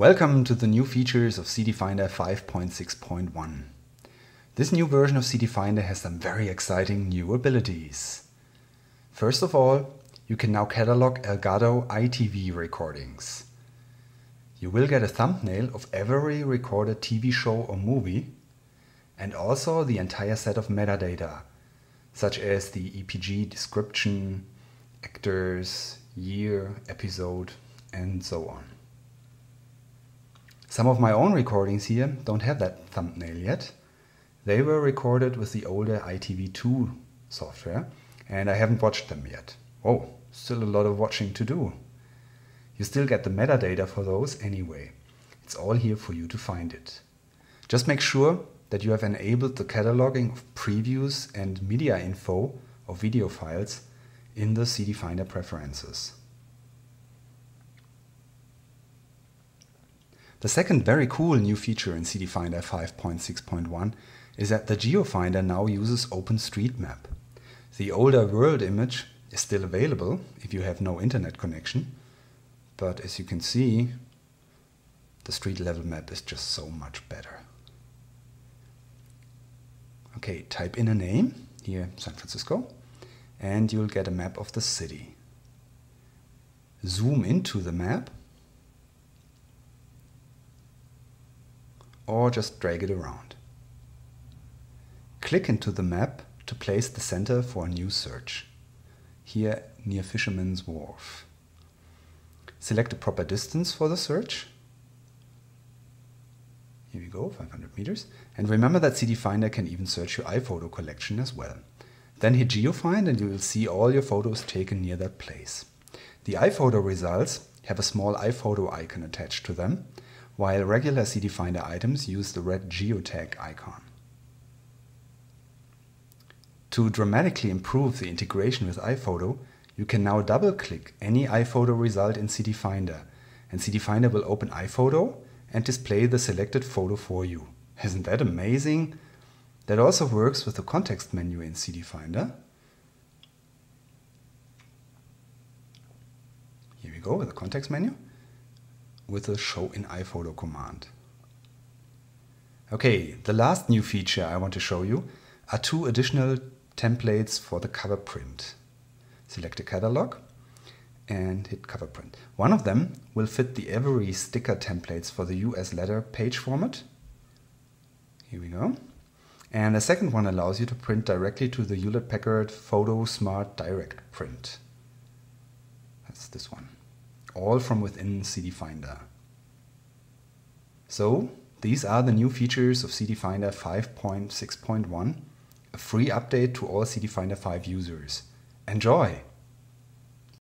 Welcome to the new features of CD Finder 5.6.1. This new version of CD Finder has some very exciting new abilities. First of all, you can now catalog Elgato EyeTV recordings. You will get a thumbnail of every recorded TV show or movie and also the entire set of metadata, such as the EPG description, actors, year, episode, and so on. Some of my own recordings here don't have that thumbnail yet. They were recorded with the older EyeTV2 software and I haven't watched them yet. Oh, still a lot of watching to do. You still get the metadata for those anyway. It's all here for you to find it. Just make sure that you have enabled the cataloging of previews and media info of video files in the CD Finder preferences. The second very cool new feature in CD Finder 5.6.1 is that the GeoFinder now uses OpenStreetMap. The older world image is still available if you have no internet connection, but as you can see, the street level map is just so much better. Okay, type in a name, here San Francisco, and you'll get a map of the city. Zoom into the map or just drag it around. Click into the map to place the center for a new search. Here near Fisherman's Wharf. Select a proper distance for the search. Here we go, 500 meters. And remember that CD Finder can even search your iPhoto collection as well. Then hit GeoFind and you will see all your photos taken near that place. The iPhoto results have a small iPhoto icon attached to them while regular CD Finder items use the red geotag icon. To dramatically improve the integration with iPhoto, you can now double-click any iPhoto result in CD Finder, and CD Finder will open iPhoto and display the selected photo for you. Isn't that amazing? That also works with the context menu in CD Finder. Here we go with the context menu with the show in iPhoto command. Okay, the last new feature I want to show you are two additional templates for the cover print. Select a catalog and hit cover print. One of them will fit the Avery sticker templates for the US letter page format. Here we go. And the second one allows you to print directly to the Hewlett Packard Photo Smart Direct Print. That's this one all from within CD Finder. So, these are the new features of CD Finder 5.6.1, a free update to all CD Finder 5 users. Enjoy!